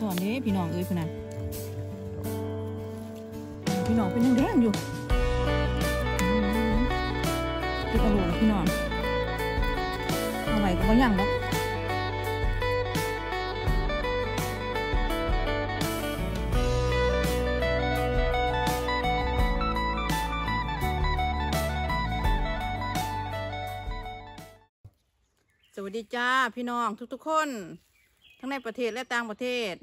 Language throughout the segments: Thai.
สอนเด้พี่น้องเอ้ยพี่น่ะพี่น้องเป็นยังแดงอยู่อืมเก็บเอาโหลแล้วพี่น้องเอาไว้ก็บ่ยังหรอกสวัสดีจ้าพี่น้องทุกๆคน ทั้งในประเทศและต่างประเทศ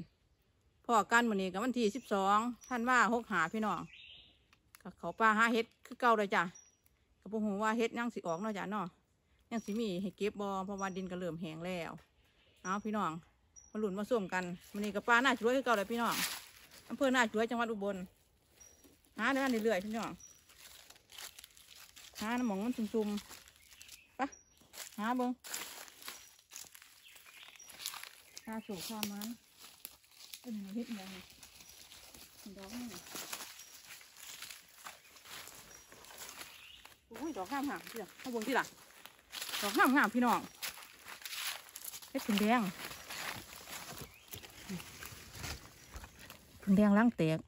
พ่อกันวันนี้กับวันที่สิบสองท่านว่าหกหาพี่น้องก็เขาปลาหาเฮ็ดคือเก่าเลยจ้ะกับพวกหูว่าเฮ็ดยังสิออกเนาะจ้ะเนาะยังสิมีให้เก็บบอเพราะว่าดินก็เริ่มแห้งแล้วเอาพี่น้องมาหลุนมาส้มกันวันนี้กับปลาหน้าช่วยคือเก่าเลยพี่น้องอำเภอหน้าช่วยจังหวัดอุบลหาเดินเรื่อยพี่น้องหาน้ำหมองมันซุ่มๆไปะหาเบิ้ง ตาสูข้ามันเป็นเห็ดยังดอกโอ้ยดอกงามงามพี่ละข้างบนพี่ล่ะดอกงามงามพี่น้องเห็ดผึ่งแดงผึ่งแดงล้างแตก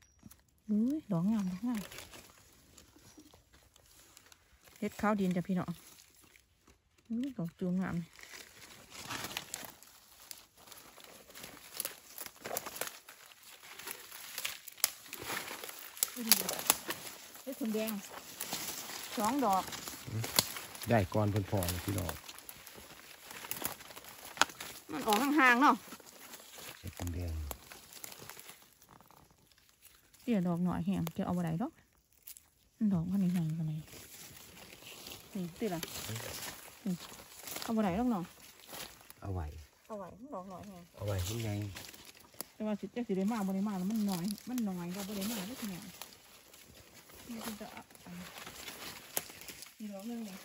อุ้ยดอกงามดอกงามเห็ดข้าวดินจ้ะพี่น้องอุ้ยดอกจูงงามเฮ็ดผึ่ง แดงสองดอก ได้ก่อนเพิ่นพอเลยพี่น้องมันออกห่างๆเนาะเห็ดเป็นแดงเดี๋ยวดอกหน่อยแหงจะเอาไปไหนดอกมันดอกมันใหญ่ๆกันเลยนี่ติละนี่เอาไปไหนดอกเนาะเอาไว้เอาไว้ดอกหน่อยแหงเอาไว้ที่ไงแต่ว่าสิจะสิได้มาบ่ได้มาแล้วมันน้อย มันน้อยก็บ่ได้มาได้ทีเนี้ย นี่คุณจะอาอันนี่ดอกหนึงเนี่ย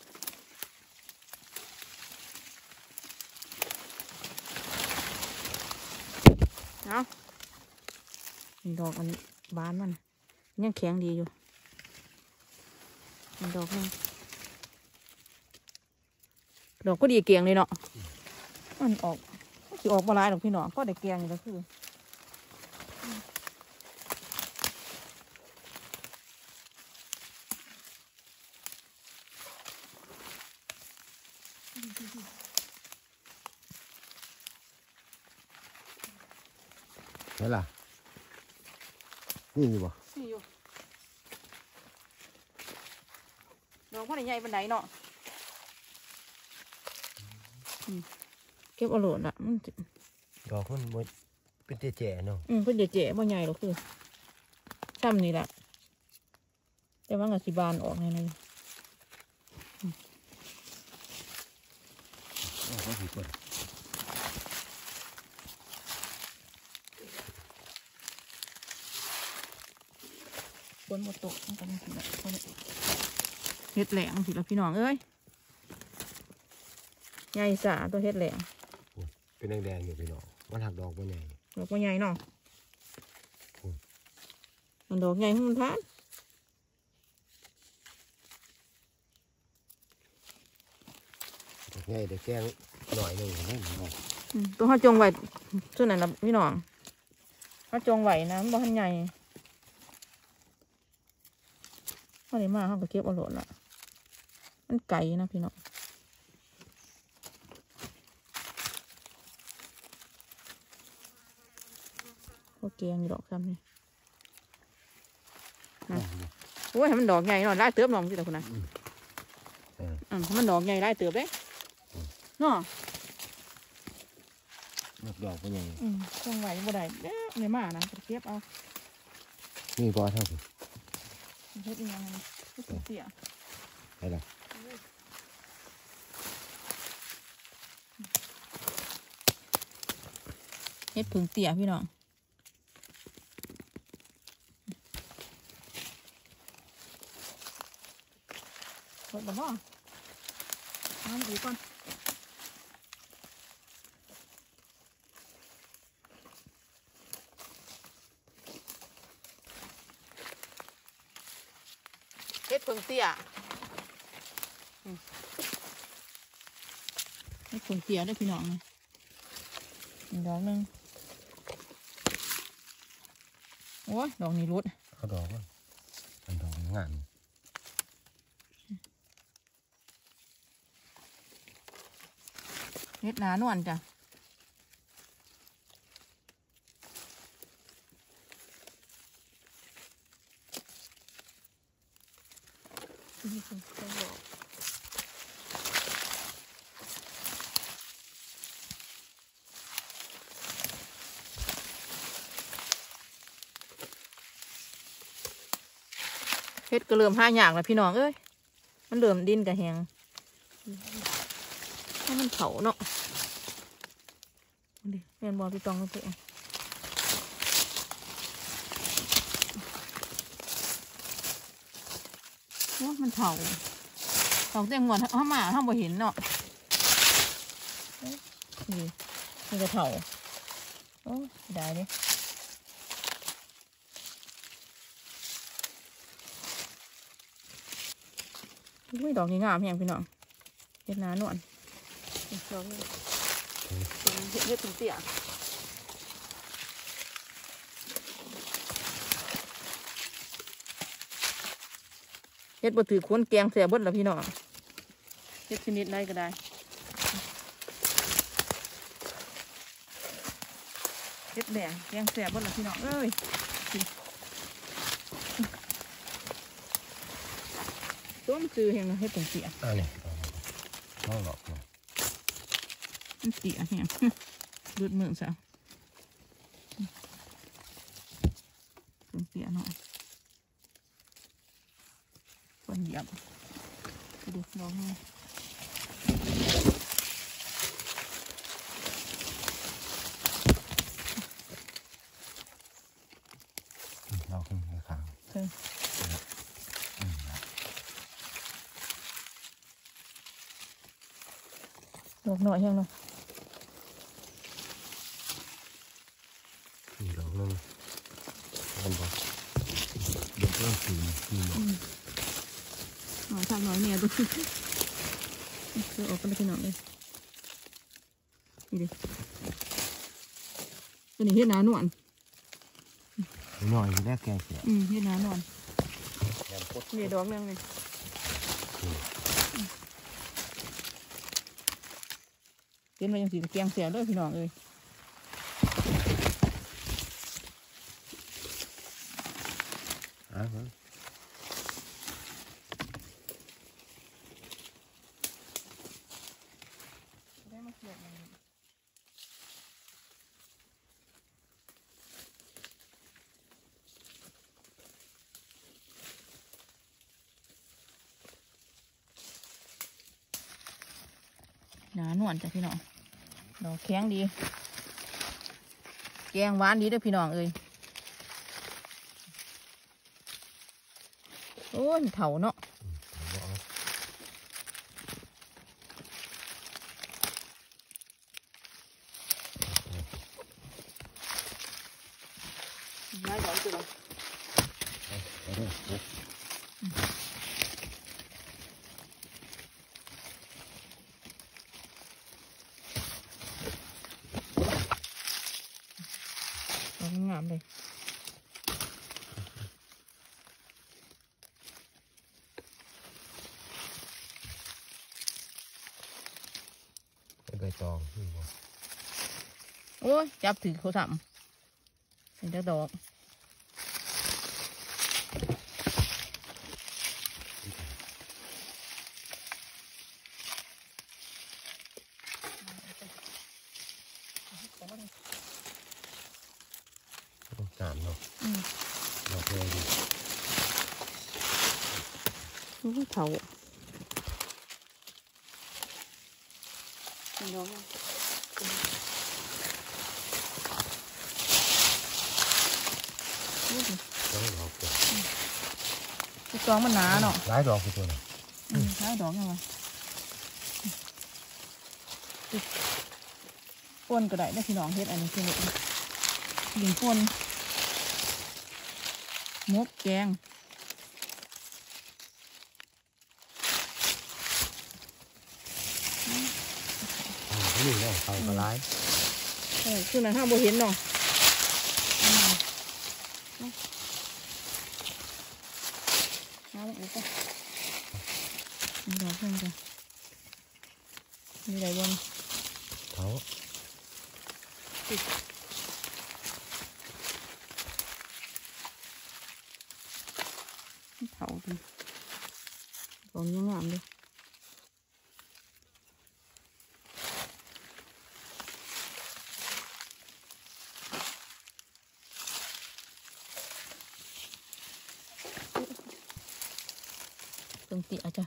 เอาดอกมันบานมันยังแข็งดีอยู่ดอกนึงดอกก็ดีเกียงเลยเนาะมันออกสิออกมาลายดอกพี่น้อก็ได้เกียงอยู่แล้วคือ ล่ะ นี่อยู่บ่นี่อยู่ดอกว่าใหญ่บันไดเนาะอืมเก็บเอาโหลดละมันจะดอกมันบ่เป็นแจ๋ๆเนาะอืมเพิ่นเดี๋ยวเจ๊บ่ใหญ่หรอกคือซ้ำนี่แหละแต่ว่ากับสิบานออกไงเลยเอาเขาสิเปิด ฝนหมดตกมันก็ไม่สิละคนนี้เฮ็ดแหลงสิละพี่น้องเอ้ยใหญ่สาตัวเฮ็ดแหลงเป็นแดงๆอยู่พี่น้องมันหักดอกบ่ใหญ่ดอกบ่ใหญ่เนาะอืมมันดอกใหญ่ให้มันทานดอกใหญ่เดี๋ยวแกงหน่อยหนึงเห็นไหมพี่น้องอืมตัวเขาจงไว้ส่วนนั้นนะพี่น้องเขาจงไว้นะมันบ่ทันใหญ่ เขาได้มาเขาก็เก็บเอาโหลดละมันไก่นะพี่น้องโอเคมีดอกซ้ำนี่อะโอ้ยให้มันดอกใหญ่หน่อยไล่เติบหนองสิแต่คุณนะเอออืมให้มันดอกใหญ่ไล่เติบเด้อืมเนาะหักดอกบ่ใหญ่อืมจงไว้บ่ได้เด้อเนี่ยมานะไปเก็บเอานี่บ่เท่าสิ เฮ็ดอีหยังไงเฮ็ดเสียได้ล่ะเฮ็ดผึ่งเตี่ยพี่น้องหมดแล้วบ่น้ำอีกก่อน เฮ็ดผึ่งเตี่ยอืมเฮ็ดผึ่งเตี่ยเด้อพี่น้องนี่อีกดอกหนึงโอ้ยดอกนี้รุดเขาดอกมันมันดอกงามเฮ็ดหนานวลจ้ะ นี่คือต้นดอกเฮ็ดก็เริ่มห้าอย่างแล้วพี่น้องเอ้ย มันเริ่มดินกับแหงให้มันเผาเนาะเอาดิแม่นบอลพี่ตองก็เถอะโอ้มัน เผาตอกเต็มหมดถ้ามาถ้าบ่เห็นเนาะเอ้ยนี่มันจะเผาโอ้ยได้เนี่ยอุ้ยดอกนี้งามแฮงพี่น้องเฮ็ดหนานวลเฮ็ดดอกนี้เฮ็ดเฮ็ดถึงเตี้ย เฮ็ดบ่ถือคนแกงแซ่บเบิดละพี่น้องเฮ็ดชนิดใดก็ได้เฮ็ดแดงแกงแซ่บเบิดละพี่น้องเอ้ยต้มจือแห่งเฮ็ดถึงเตี้ยอ่านี่น้องดอกเนี่ยมันเสียแหงดูดมือซะเป็นเสียหน่อยคนเหยียบไปดูน้องนี่ ดอกขึ้นขาว เออดอกห น่อยยังเนาะนี่ดอกนึงมันบอกเด็กเริ่มสีนี่ดอกหน่อยทำหน่อยเนี่ยดูเสือออกกันเลยพี่น้องเลยนี่ดิตัวนี้เฮ็ดหนาหนวลหน่อยแรกแกงเสียอืมเฮ็ดหนาหนวลแกงพดนี่ดอกหนึงนี่ เป็นมาอย่างสีแกงเสียเลยพี่น้องเอ้ยอะฮะได้มาเสียบมันหนาหนวลจ้ะพี่น้อง ดอกแข็งดี แกงหวานดีเด้อพี่น้องเอ้ยโอ้ยเถาเนาะ ดอก ย้ายดอกตัวละ เอาเด้อเด้อ ดอกงามเลย ใบ ตองนี่บ่โอ้ยจับถือเขาทำเป็นดอก ต้องจานเนาะ อืม ดอกเลยดิ โอ้ยเถา เป็นดอกยังโอ้ยต้องดอกเดียวไอ้กองมันหนาเเขาก็ร้าย เออคือนั้นห้ามบ่เห็นเนาะอืม เอาอีกก็มีดอกเพิ่มจ้ะมีอะไรบ้าง เขา เผาดิของยังงามเลย ตรงติอาจจะ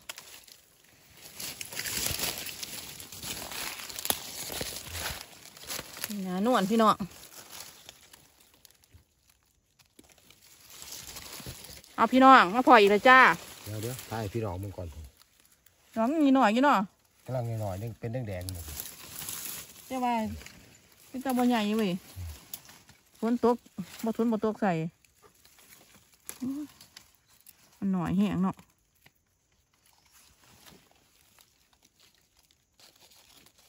นี่นะนวลพี่น้องเอาพี่น้องมาพออีกแล้วจ้า เดี๋ยวเดี๋ยวถ่ายพี่น้องมึงก่อนน้องมีหน่อยอยู่เนาะกำลังหน่อยๆนึงเป็นแดงๆหมดเจ้าว่าเป็นตาบ่ใหญ่เว้ยฝนตกบ่ทนบ่ตกใส่โอ้ยมันหน่อยแห้งเนาะ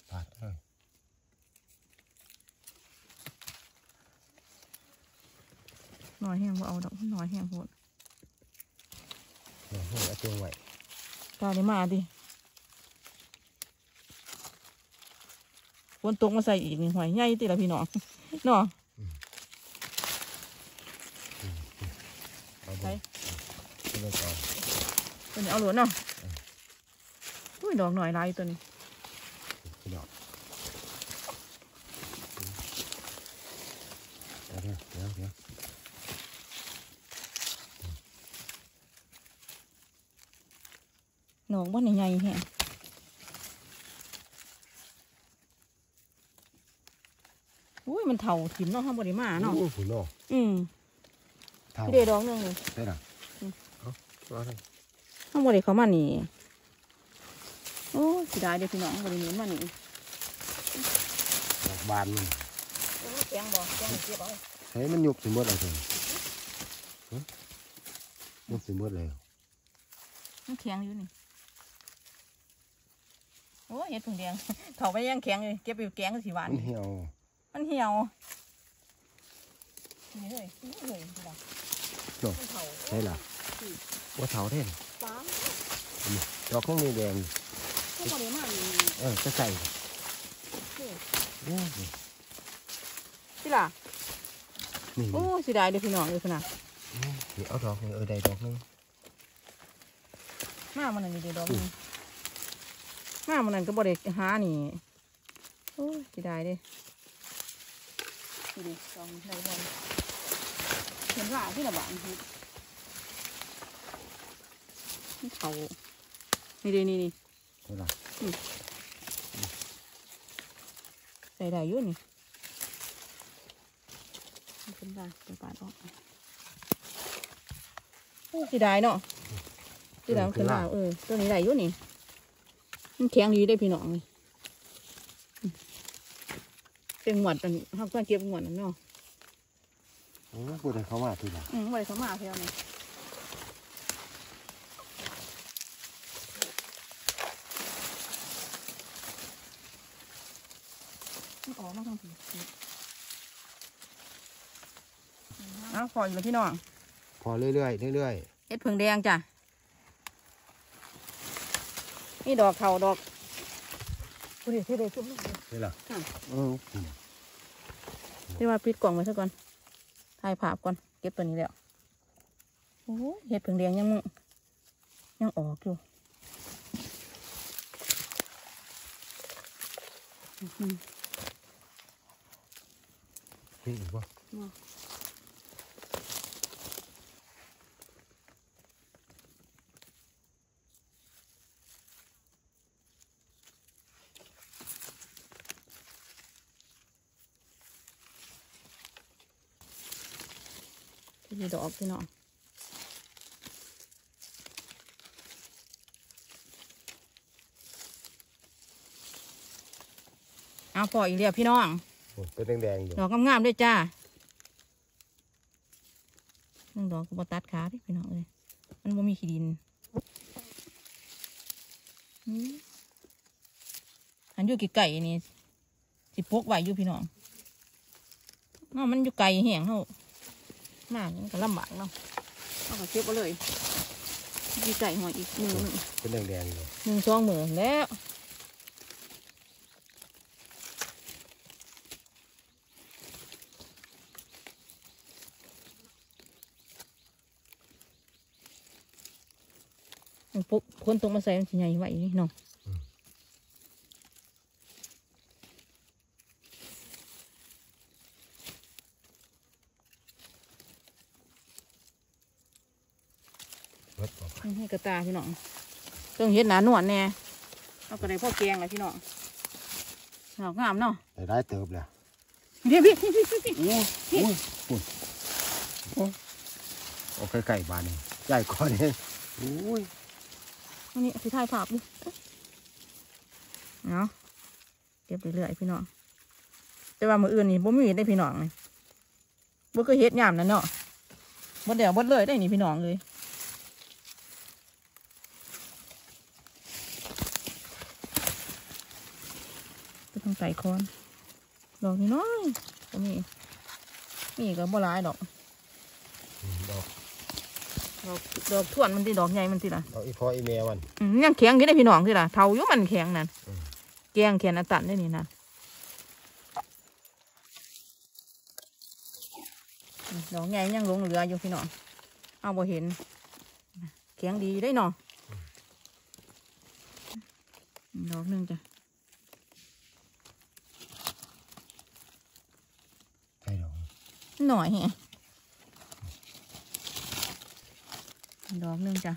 ปาดเลย หน่อยแห้งบ่ เอาดอกหน่อยแห้งโพดเดี๋ยวให้เอาเตียงไว้ตาได้มาดิฝนตกมาใส่อีกนี่หอยใหญ่ติละพี่น้องเนาะเอาไปไปเอาไปก่อนตัวนี้เอาหลวนเนาะอุ้ยดอกหน่อยหลายตัวนี้พี่น้องเดี๋ยวเดี๋ยวเดี๋ยวเดี๋ยว ด อกบ่ใหญ่ๆแห้งอุ้ยมันเถ่าถิ่มเนาะห้ามบ่ได้มาเนาะโอ้โหเนาะอืมเท่าพี่เดดอกหนึงเลยได้หรออืมเอาเอาอะไรห้ามบ่ได้เขามานี่โอ้สิได้เด้อพี่น้องบ่ได้หนีมานี่ดอกบานมันแกงบ่แกงเก็บเอาเฮ้ยมันยุบถึงหมดอะไรเลยฮะยุบถึงหมดเลยมันแข็งอยู่นี่โอ้ยเห็ดผงแดงเขาไปยังแข็งเลยเก็บไปแกงก็สิหวานมันเหี่ยว มันเหี่ยวนี่เลยนี่เลยพี่น้องจบมันเฒ่าใช่หรอว่าเท่าเท่นฟ้าดอกข้างนี้แดงพวกบ่ได้มานี่เออจะใส่เด้อเนี่ยสิล่ะนี่โอ้สิได้เด้อพี่น้องเด้อพุ่นน่ะนี่เอาดอกหนึงเออได้ดอกหนึงมามันนั่นนี่เด้อดอกหนึง มามันนั่นก็บ่ได้หานี่โอ้ยสิได้เด้นี่ดิดอกได้บ่เห็นว่าที่ละบาทนี่มันเฒ่านี่เด้นี่นี่ใช่หรอใส่ได้อยู่นี่มันเป็นบาเป็นบาดออกโอ้สิได้เนาะสิได้มันขึ้นมาเออตัวนี้ได้อยู่นี่ มันแข็งดีได้พี่น้องนี่อืมเป็นหมวดอันเขาก็เก็บหมวดนั่นเนาะโอ้พูดให้เขามาทีหลังอืมไว้เขามาเพียวนี่มันออกมาทางผีเอาพออยู่แล้วพี่น้อง พอเรื่อยๆเรื่อยเฮ็ดเพิงแดงจ้ะ นี่ดอกเขาดอกดูดิที่เด็จุ๊บลูกๆใช่หรอค่ะเออที่ว่าปิดกล่องไว้ซะก่อนถ่ายภาพก่อนเก็บตัวนี้แล้วโอ้ยเฮ็ดเพิงแดงยังมึยังออกอยู่อื้อหือนี่อีกว่า ที่มีดอกพี่น้องเอาปล่อยอีกเดียวพี่น้องโอ้เป็นแดงๆอยู่ดอกงามๆด้วยจ้าหนึ่งดอกก็บตัดขาเดิพี่น้องเลยมันบ่มีขี้ดินอืมอันอยู่ไก่นี่สิพกไว้อยู่พี่น้องเนาะมันอยู่ไก่แห้งเขา มากมันก็ลำบากเนาะเอาก็เก็บเอาเลยดีใจหัวอีกมือหนึ่งเป็นแดงๆเลยหนึ่งสองมือแล้วมันปุ๊บคนตรงมาใส่มันสิใหญ่ไหวนี่เนาะ เบิดออ กนี่ให้กระตาพี่น้องต้องเฮ็ดหนาหนวดแน่เอากระไดพ่อแกงเลยพี่น้องดอกงามเนาะได้ได้เติบแล้วเดี๋ยวพี่พี่พี่พี่โอ้ยโอ้ยโอ้ยโอ้ยโอ้ไก่ๆบานนี่ใหญ่กว่านี่โอ้ยอันนี้สิถ่ายภาพดิเนาะเก็บเรื่อยๆพี่น้องแต่ว่ามืออื่นนี่บ่มีได้พี่น้องนี่บ่เคยเฮ็ดยามนั่นเนาะบ่เดี๋ยวบ่เลยได้นี่พี่น้องเลยก็ต้องใส่คอนดอกนี้น้อยก็มีมีก็บ่หลายดอกอืมดอกดอกดอกท่วนมันที่ดอกใหญ่มันที่ละดอกอีพออีเมมันอืมยังแข็งอยู่ได้พี่น้องที่ละเท่าอยู่มันแข็งนั่นอืมแกงแขนอันตันได้นี่นั่นอืมดอกใหญ่ยังหลงเหลืออยู่พี่น้องเอาบ่เห็น แข็งดีได้เนาะดอกหนึ่งจ้ะ ใช่ดอก หน่อยแฮะดอกนึงจ้ะ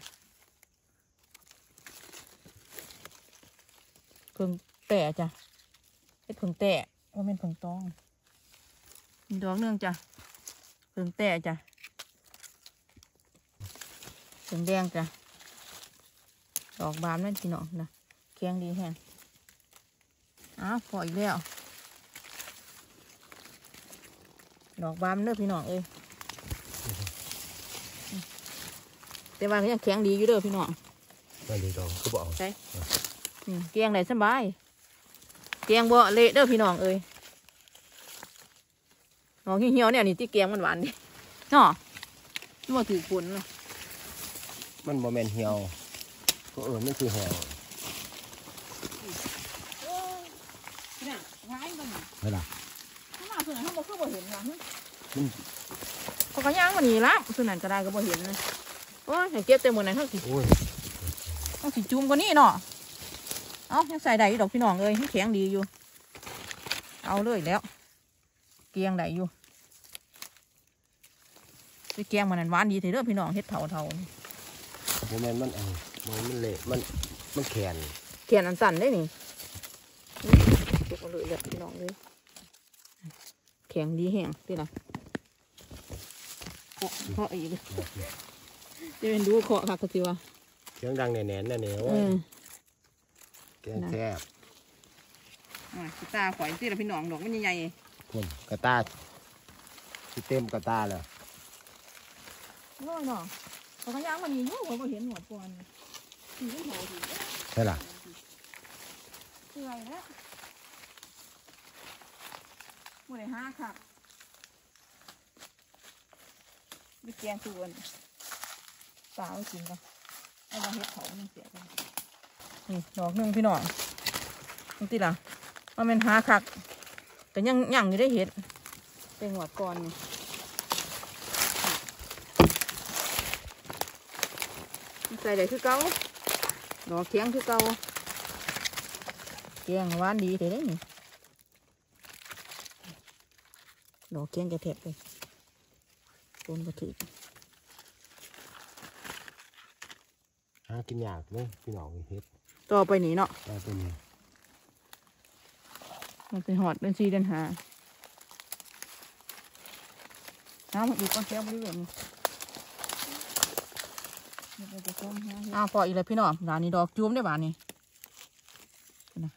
เพิ่งแต่จ้ะเฮ็ดเพิ่งแต่ว่าเป็นเพิ่งตองดอกนึงจ้ะเพิ่งแต่จ้ะเพิ่งแดงจ้ะดอกบานนั่นพี่น้องนะเคียงดีแฮงอ้าวพออีกแล้ว ดอกบานเด้อพี่น้องเอ้ยแต่ว่าก็ยังแข็งดีอยู่เด้อพี่น้องไม่ดีดอกก็บอกอืมเกียงได้สบายเกียงบ่เละเด้อพี่น้องเอ้ยดอกเหี่ยวๆเนี่ยนี่ที่เกียงมันหวานดิเนาะมันถือผลเนาะมันบ่แม่นเหี่ยวก็เออไม่คือแห้งเนี่ยร้ายมัน เวลา ข้างหน้าส่วนไหน เขาบอกคือบ่เห็นว่ะมันเขาก็ย่างมันนี่ละส่วนนั้นก็ได้ก็บ่เห็นนะโอ้ยให้เก็บเต็มหมดไหนเขาสิโอ้ยเขาสิจุ่มกว่านี้เนาะเอ้ายังใส่ได้อยู่ดอกพี่น้องเอ้ยยังแข็งดีอยู่ เอาเลยแล้ว เกียงได้อยู่ไปเกียงมันนั้นหวานดีเถอะเด้อพี่น้องเฮ็ดเถาเถาๆนี่บ่แม่นมันเออมันมันเละมันมันแข็งเขียนอันสั่นได้นี่เก็บเอาเลยเลยพี่น้องเลยแข็งดีแห้งที่ละเคาะเคาะอีกเลยจะเป็นดูเคาะค่ะก็สิว่าเสียงดังแน่นๆนั่นนี่โอ้เอยอแกงแซ่บอะสิตาข่อยที่ละพี่น้องดอกมันใหญ่พุ่นกระตาที่เต็มกระตาแล้วๆน้อยเนาะเขาก็ย่างมันมีอยู่เขาก็เห็นหมดก่อนสีมันเถาดีใช่ล่ะเปื่อยแล้วห มดเลยห้าค่ะมีแกงส่วนปลาเอากินกันเอามาเฮ็ดเขามันเสียกันนี่ดอกหนึ่งพี่น้องนี่ติล่ะเอาเป็นหาคักแต่ยังยังอยู่ได้เห็ดเป็นหัวดก่อนนี่ใส่ได้คือเก่าดอกเคียงคือเก่าแกงหวานดีเลยได้นี่ ดอกแกงกระเทบเลยต้นกระถือหากินยากเลยพี่น้องเฮ็ดต่อไปนี่เนาะได้เป็นนี่มันเป็นหอดเป็นซีเดอนหาน้ำมันอีกก้อนแก้วบริเวณนี้อ้าวพออีกแล้วพี่น้องร้านนี้ดอกจูมได้บ้านนี่นะ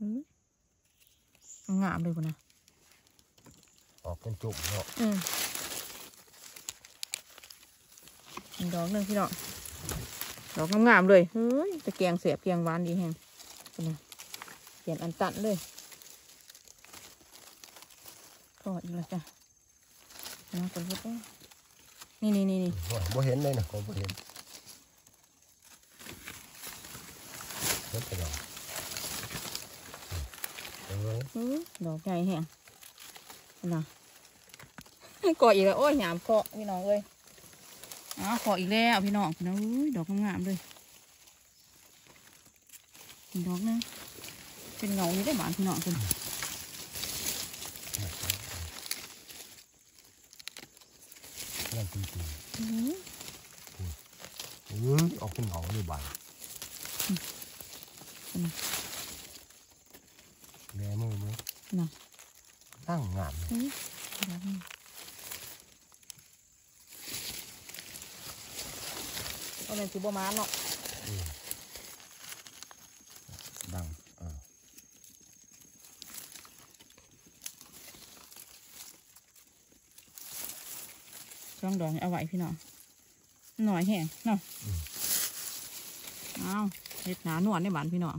อื้องามเลยพุ่นนะออกเป็น จุกเนาะอืมอีกดอกหนึ่งพี่น้องดอกงามๆเลยเฮ้ยตะแกงเสียบแกงหวานดีแฮงเป็นไงเปลี่ยนอันตันเลยก็อีกแล้วจ้ะนะกดพุทนี่นี่นี่นี่โอ้ยบ่เห็นเลยนะก็บ่เห็นเห็นไปดอกเอออื้อดอกใหญ่แห้งนะ ก่ออีกแล้วโอ้ยหยามเคาะพี่น้องเลยอ๋อเคาะอีกแล้วพี่น้องพี่น้องอุ้ยดอกงามๆเลยอีกดอกหนึงเป็นเงานี่ได้หวานพี่น้องคุณนั่นจริงอื้อๆอือออกเป็นเหงาอยู่บ้านแม่มือมือน่ะตั้งงามอื้อด อกนี้เอาเป็นสีบัวมาเนาะดังเออช่องดอกนี่เอาไว้พี่น้องหน่อยแห้งเนาะเอาเห็ดหนาหนวลในบ้านพี่น้อง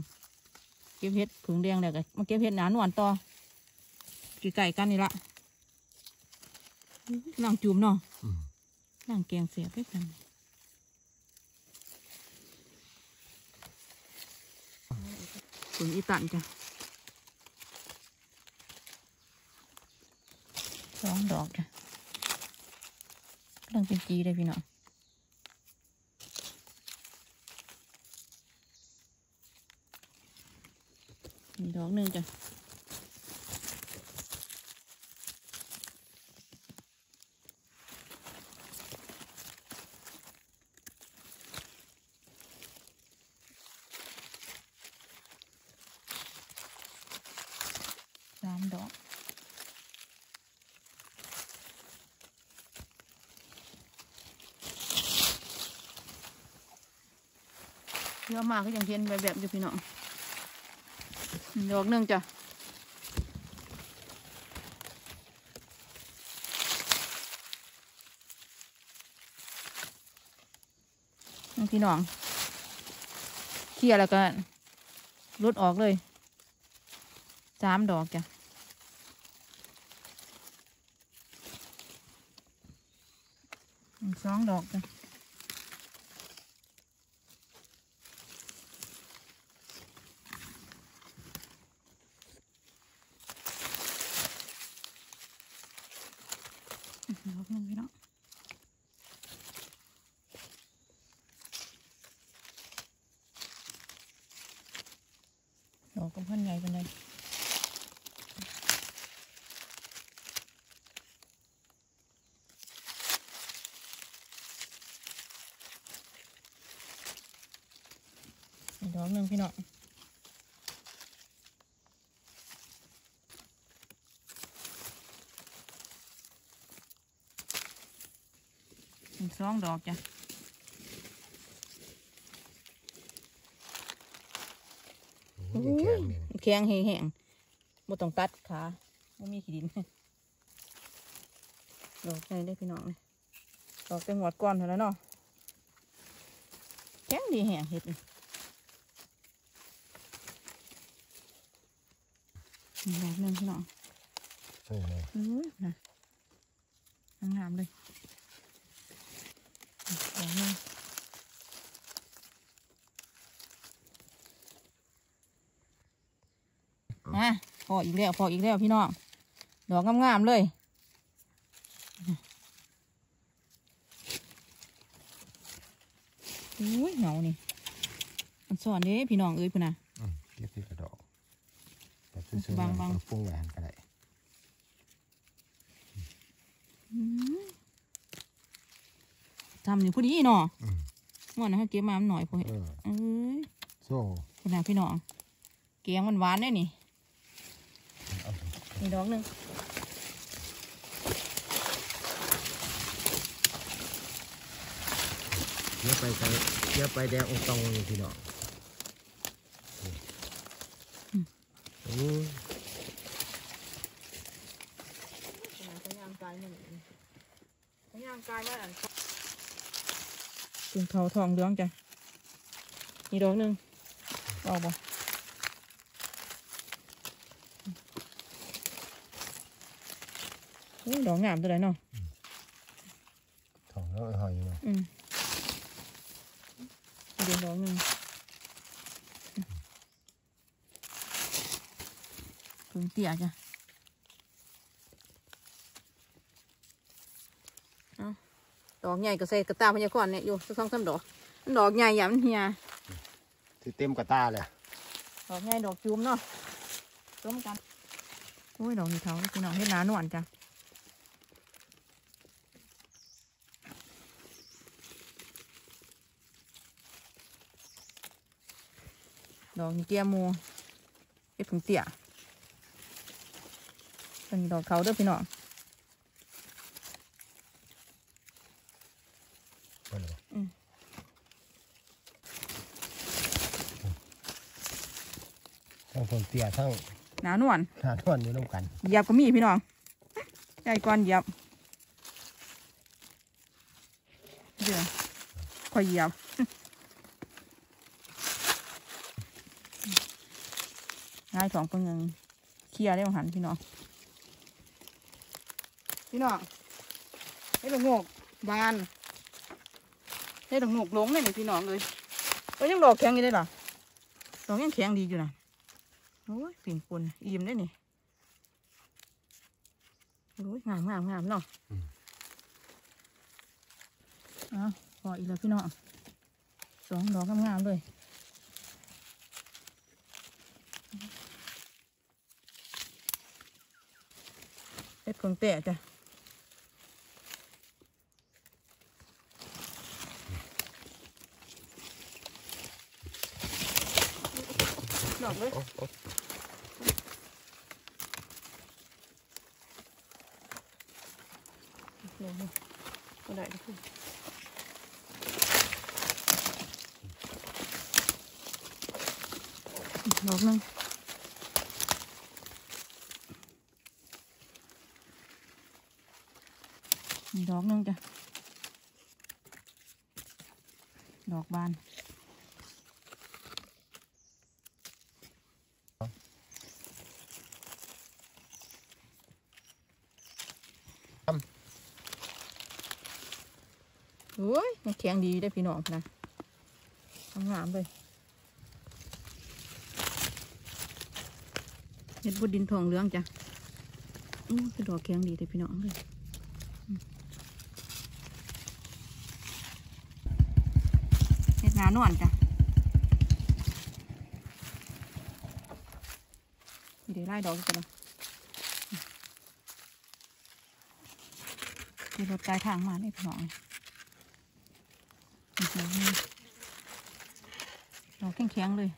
เก็บเห็ดผึ่งแดงแล้วก็มาเก็บเห็ดหนาหนวลต่อจีไก่กันนี่ละล่างจูมเนาะอืมล่างแกงเสียบไปกัน ผึ่งอีตันจ้ะสองดอกจ้ะกำลังเป็นจีเลยพี่น้องอีดอกหนึ่งจ้ะ เยอะมากก็ยังเห็นแบบแบบอยู่พี่น้องดอกหนึ่งจ้ะพี่น้องเคลียแล้วก็รุดออกเลยสามดอกจ้ะสองดอกจ้ะอีกดอกหนึ่งพี่น้องดอกก็เพิ่นใหญ่กันเลย อีก ดอกหนึ่งพี่น้องอีกสองดอกจ้ะอืมยังแข็งนี่แข็งแห้งๆบ่ต้องตัดขาบ่มีขี้ดิน ดอกใหญ่ได้อพี่น้องเลยดอกเป็นหวดก้อนเท่านั้นเนาะแข็งดีแห้งเห็ดนี่อีกดอก หนึ่งพี่น้องใช่เลยอุ้ยนะงามๆเลยอีกดอกหนึ่งอะพออีกแล้วพออีกแล้วพี่น้อง ดอกงามๆเลยอุ้ยเหงานี่มันสอนเด้พี่น้องเอ้ยพุ่นนะอืมเก็บที่กระดอก แบบซื่อๆบางๆมันฟุ้งแหวนก็ได้อืมทำอยู่พอดีเนาะอืมม่วนนะเขาเก็บมาหน่อยพอเออเอ้ยโซ่คุณนาพี่น้องเกียงมันหวานได้นี่เอานี่ดอกหนึ่งเยอะไปไกลเยอะไปแดงองตองนี่พี่น้อง อืมเขาย่างกายมันเขาย่างกายมันอั นเป็นเขาทองเหลืองจ้ะนี่ดอกหนึ่งออกบ่โอ้ยดอกงามตัวไหนเนาะแล้วหอยอยู่อืมเดี๋ยวดอกหนึ่งถึงเตี่ยจ้ะเอาดอกใหญ่ก็ใส่กระตาพญากรเนี่ยอยู่สักสองสามดอกมันดอกใหญ่อย่ามันเฮียที่เต็มกระตาเลยดอกใหญ่ดอกจุ่มเนาะร่วมกันโอ้ยดอกนี้เท้าพี่น้องให้หนาหนวลจ้ะดอกนี้เกียหมูเอ็ดผึ่งเตี่ย เป็นดอกเขาเด้อพี่น้องเอาเลยอืมทั้งคนเตี้ยทั้งหนาหนวลหนาทวนอยู่ร่วมกันเหยียบก็มีพี่น้องใหญ่ก่อนเหยียบเดี๋ยวคอยเหยียบง่ายสองคนยังเคลียร์ได้บางหันพี่น้อง พี่น้องให้ดอกโงกบานให้ดอกโงกหลงเลยนี่พี่น้องเลยก็ยังดอกแข็งอยู่ได้หรอดอกยังแข็งดีอยู่นะโอ้ยปิ่งปุ่นอิ่มได้นี่โอ้ยงามงามงามเนาะเอ้าวพออีกแล้วพี่น้องสองดอกงามๆเลยเฮ็ดของแต่จ้ะ ดอกเลยเดี๋ยวนี่ก็ได้ทุกคนดอกหนึง อีกดอกหนึงจ้ะ ดอกบาน โอ้ยมัน แข็งดีได้พี่น้องนะงามเลยเห็ดบุดดินทองเหลืองจ้ะอู้เป็นดอกแข็งดีได้พี่น้องเลยเฮ็ดนานวลจ้ะมีเดี๋ยวไล่ดอกกันนะมีรถกายทางมาได้พี่น้อง อีกดอกหนึ่งดอกแข็งๆเลย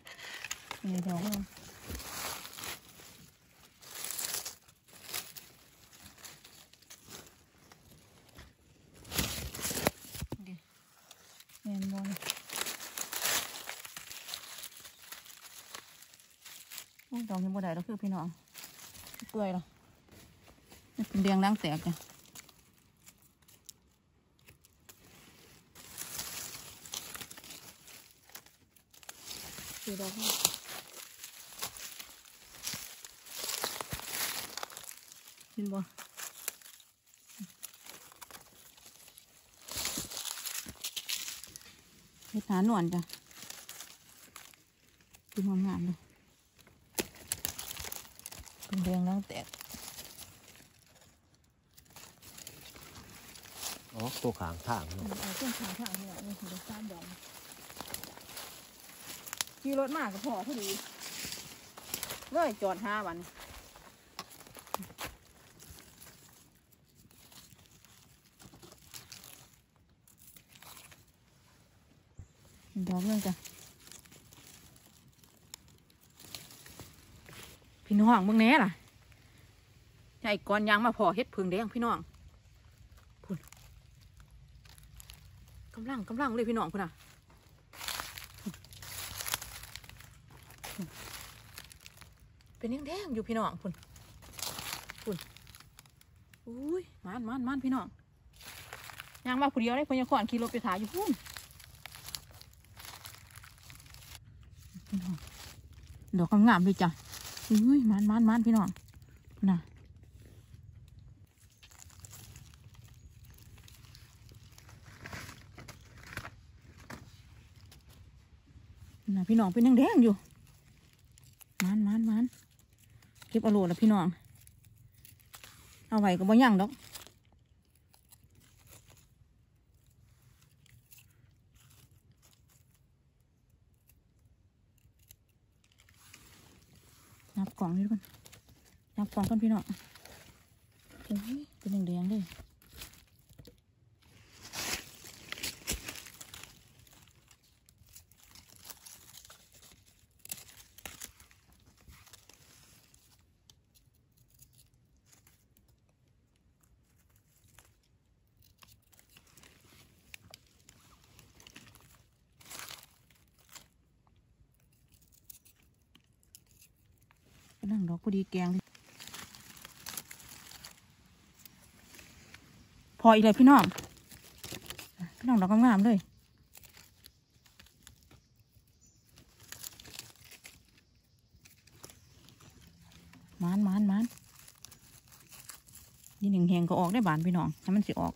มีดอกเลยเดี๋ยวแมนบอลโอ้ยดอกยังบ่ได้แล้วคือพี่น้องเปื่อยแล้วเป็นเรียงล้างแตกจ้ะ สีดอกนี่เห็นบ่เฮ็ดหาหนวลจ้ะดูงามๆเลยเป็นเรียงล้างแตกอ๋อตัวขางทางเนาะเอาเครื่องขายทางเนี่ยนี่คือรถสามดอก ขี่รถมากก็พอพอดีเลยจอดห้าวันดอกเรื่องจ้ะพี่น้องเบิ่งแน่ล่ะใหญ่ก้อนยางมาพอเฮ็ดพึ่งแดงพี่น้องกำลังกำลังเลยพี่น้องคุณอะ เป็นแดงๆอยู่พี่น้องพุ่นพุ่นอุ้ยมันมันมันพี่น้องยังมาผู้เดียวได้พญาขวานขี่รถไปถายอยู่พุ่นดอกงามดีจ้ะอุ้ยมันมันมันพี่น้องนะนะพี่น้องเป็นแดงๆอยู่ ก็บอโลดแล้วพี่น้อง เอาไว้ก็บ่ยั่งดอกนับกล่องนี่ด้วยกันนับกล่องกันพี่น้องเป็นแดงๆเลยกำลังดอกพอดี แกงเลยพออีกเลยพี่น้อง พี่น้องดอกงามเลยมานมานมานนี่หนึ่งแหงก็ออกได้บานพี่น้องให้มันสิออก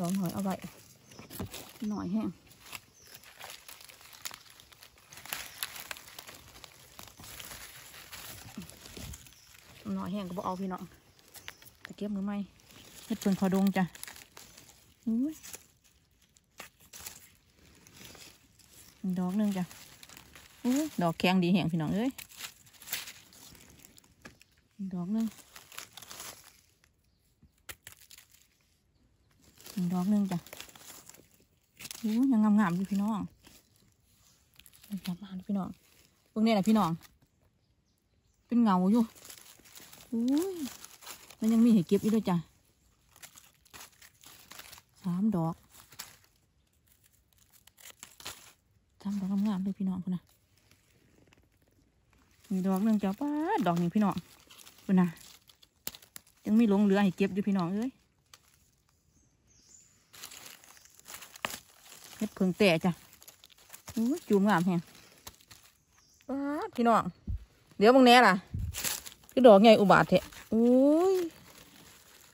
ลองหอยเอาไว้ หน่อยแห้งหน่อยแห้งก็บอเอาพี่น้องตะเกียบมือไม่เฮ็ดเปิ่นขอดงจ้ะอุ้ยดอกหนึงจ้ะอุ้ยดอกแข็งดีแห้งพี่น้องเอ้ยดอกหนึงดอกหนึงจ้ะ ยังงามๆอยู่พี่น้องงามๆพี่น้องพวกนี้แหละพี่น้อง เป็นเงาอยู่อุ้ยมันยังมีให้เก็บอีกด้วยจ้ะสามดอกสามดอกงามๆเลยพี่น้องคุณนะมีดอกหนึ่งจ้ะป้าดอกหนึ่งพี่น้องคุณนะยังมีหลงเหลือให้เก็บอยู่พี่น้องเอ้ย เฮ็ดเพิงแต่จ้ะอุ้ยจูมงามแฮงป้าดพี่น้อง เดี๋ยวมึงแน่ล่ะคือดอกใหญ่อุบาทเถอะอุ้ย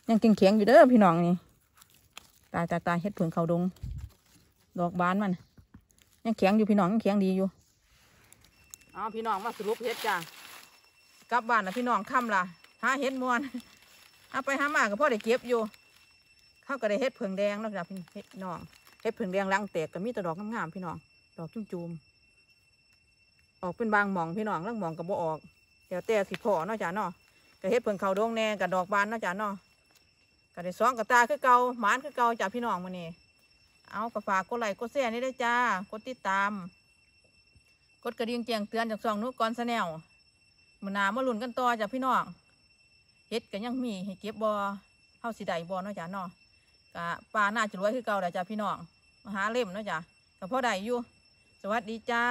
ยังแข็งๆอยู่เด้อพี่น้องนี่ตายตายตายเฮ็ดเผิงเขาดง ดอกบานมัน ยังแข็งอยู่พี่น้องยังแข็งดีอยู่เอาพี่น้องมาสรุปเฮ็ดจ้ะกลับบ้านนะพี่น้องค่ำละหาเฮ็ดมวนเอาไปหามาก็พ่อได้เก็บอยู่ เขาก็ได้เฮ็ดเผิงแดงเนาะจ้ะพี่น้อง เฮ็ดเผิงแดงลังแตกก็มีแต่ดอกงามๆพี่น้อง ดอกจุ่มๆออกเป็นบางหมองพี่น้องลังหมองก็บ่ออกเดี๋ยวแต่สิพอเนาะจ้ะเนาะก็เฮ็ดเพิ่งเขาดงแน่กับดอกบานเนาะจ้ะเนาะก็ได้สองกับตาคือเกาหมานคือเกาจ้ะพี่น้องมื้อนี้เอาก็ฝากกดไลค์กดแชร์นี่ได้จ้ากดติดตาม กดกระดิ่งแจ้งเตือนจากช่องนุกกอนแนลมื้อหนามาลุ้นกันต่อจ้ะพี่น้องเฮ็ดก็ยังมีให้เก็บบ่เฮาสิได้บ่เนาะจ้ะเนาะก็ปลาน่าจะรวยคือเก่าแหละจ้ะพี่น้อง หาเล่มเนาะจ้ะกับพ่อได้อยู่ สวัสดีจ้า